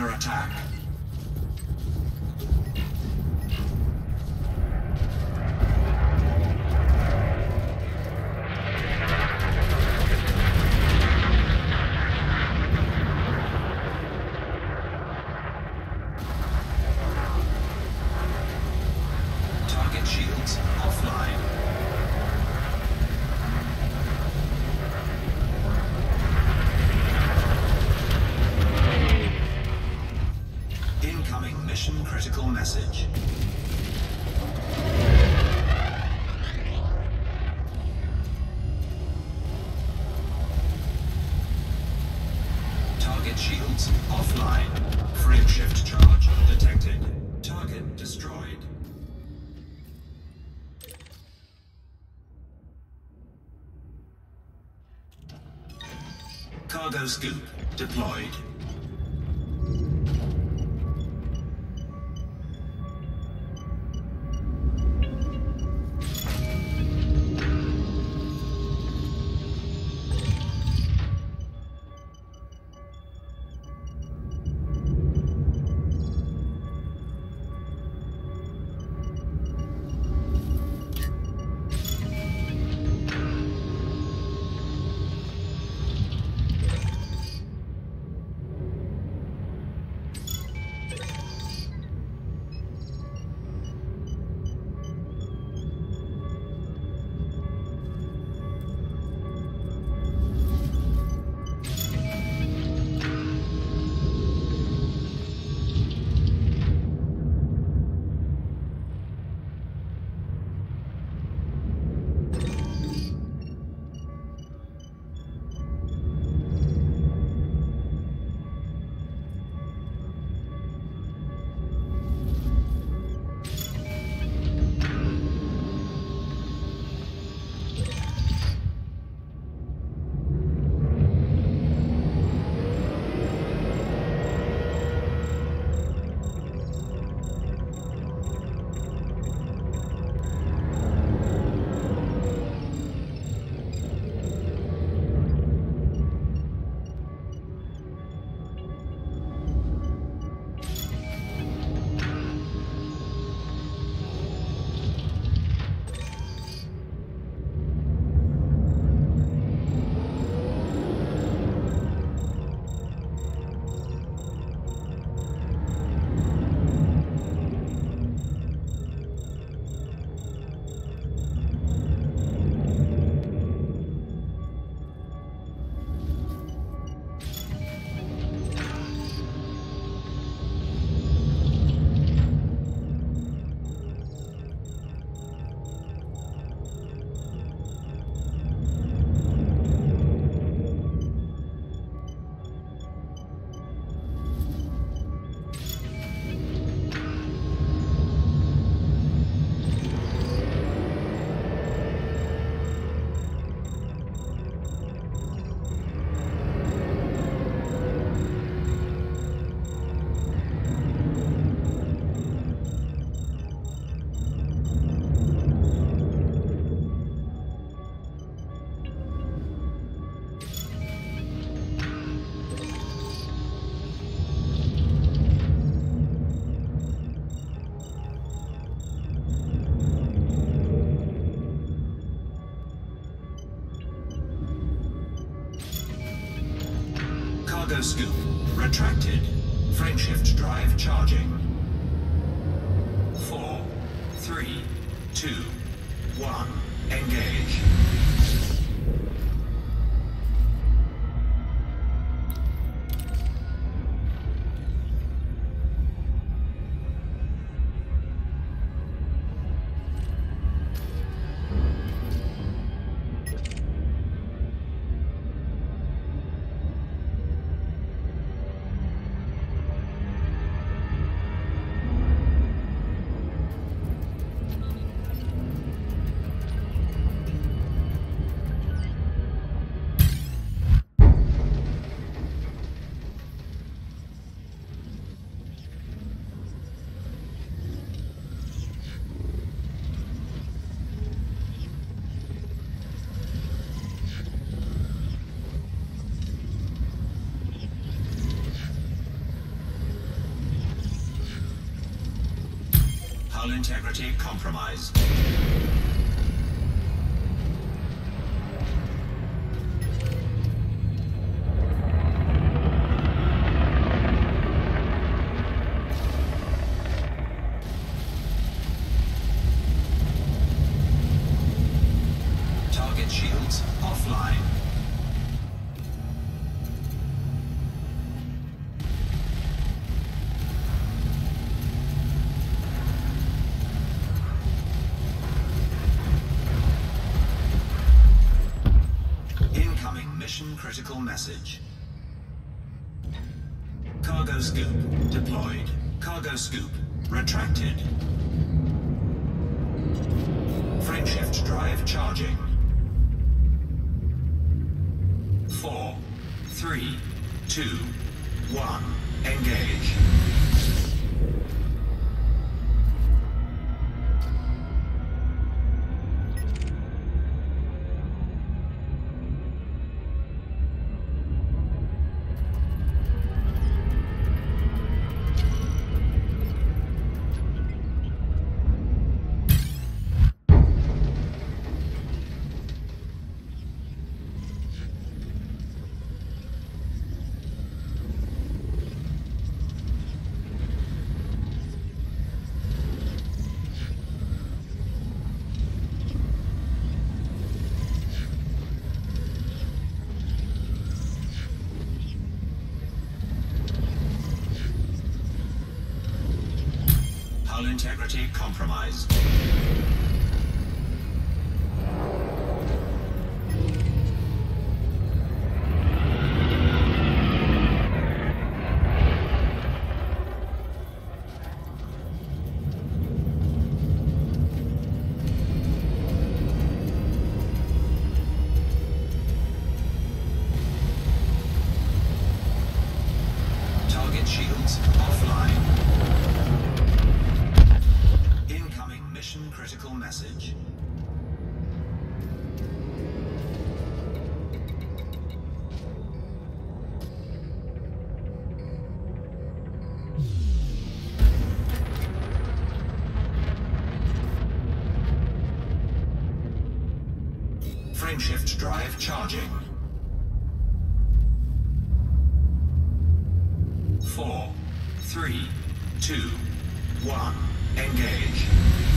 under attack. Cargo scoop deployed. Scoop retracted. Frameshift drive charging. Four, three, two, one. Engage. Integrity compromised. Target shields offline. Cargo scoop deployed. Cargo scoop retracted. Frameshift drive charging. Integrity compromised. One. Engage.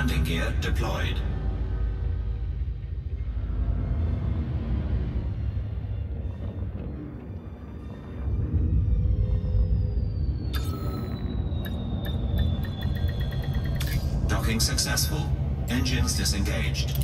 Landing gear deployed. Docking successful. Engines disengaged.